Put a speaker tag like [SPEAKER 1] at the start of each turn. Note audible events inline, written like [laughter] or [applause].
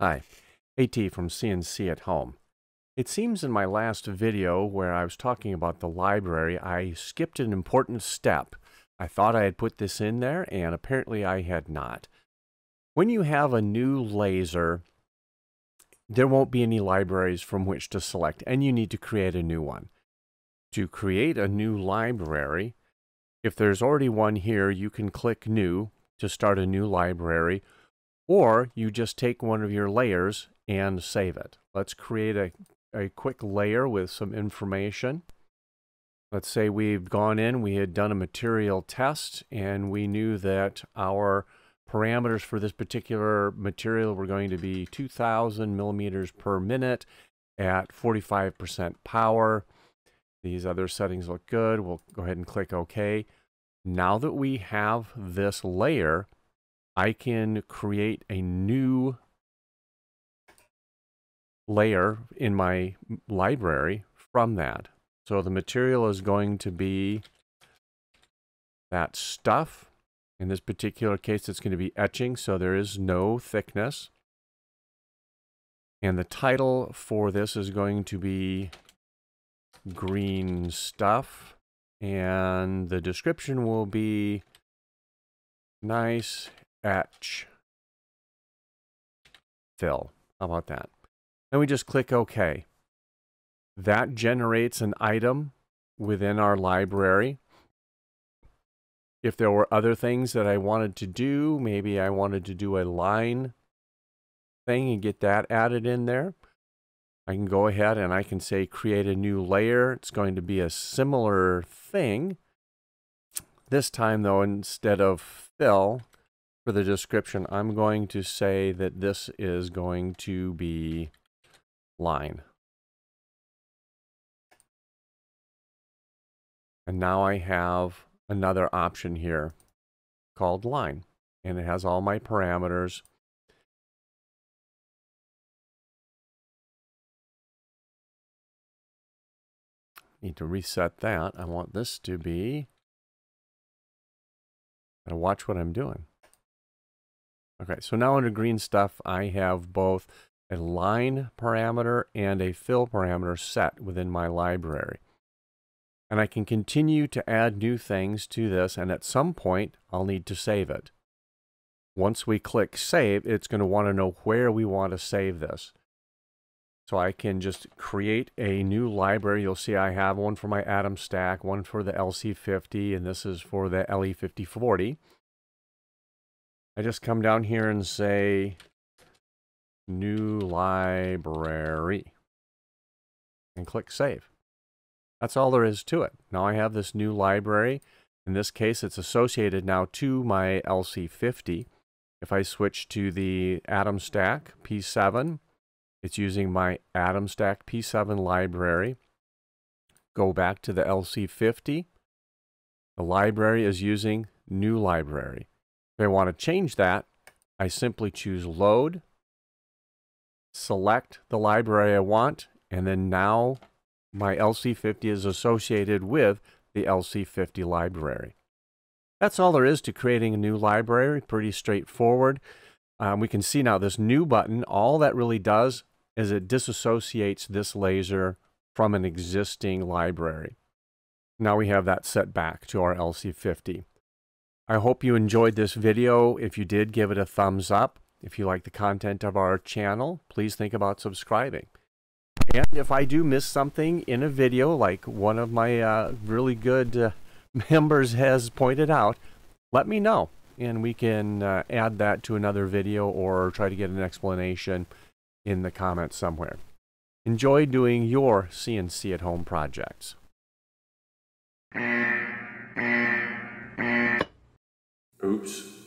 [SPEAKER 1] Hi, AT from CNC at Home. It seems in my last video where I was talking about the library, I skipped an important step. I thought I had put this in there, and apparently I had not. When you have a new laser, there won't be any libraries from which to select, and you need to create a new one. To create a new library, if there's already one here, you can click New to start a new library, or you just take one of your layers and save it. Let's create a, a quick layer with some information. Let's say we've gone in, we had done a material test, and we knew that our parameters for this particular material were going to be 2,000 millimeters per minute at 45% power. These other settings look good. We'll go ahead and click OK. Now that we have this layer, I can create a new layer in my library from that. So the material is going to be that stuff. In this particular case, it's going to be etching, so there is no thickness. And the title for this is going to be green stuff. And the description will be nice etch fill. How about that? And we just click OK. That generates an item within our library. If there were other things that I wanted to do, maybe I wanted to do a line thing and get that added in there. I can go ahead and I can say create a new layer. It's going to be a similar thing. This time though, instead of fill, for the description, I'm going to say that this is going to be line. And now I have another option here called line. And it has all my parameters. Need to reset that. I want this to be, and watch what I'm doing. Okay, so now under green stuff, I have both a line parameter and a fill parameter set within my library. And I can continue to add new things to this, and at some point, I'll need to save it. Once we click Save, it's going to want to know where we want to save this. So I can just create a new library. You'll see I have one for my Atomstack, one for the LC50, and this is for the LE5040. I just come down here and say new library and click save. That's all there is to it. Now I have this new library. In this case, it's associated now to my LC50. If I switch to the Atomstack P7, it's using my Atomstack P7 library. Go back to the LC50. The library is using new library. If I want to change that, I simply choose load, select the library I want, and then now my LC50 is associated with the LC50 library. That's all there is to creating a new library, pretty straightforward. Um, we can see now this new button, all that really does is it disassociates this laser from an existing library. Now we have that set back to our LC50. I hope you enjoyed this video. If you did, give it a thumbs up. If you like the content of our channel, please think about subscribing. And if I do miss something in a video, like one of my uh, really good uh, [laughs] members has pointed out, let me know. And we can uh, add that to another video or try to get an explanation in the comments somewhere. Enjoy doing your CNC at home projects.
[SPEAKER 2] Oops.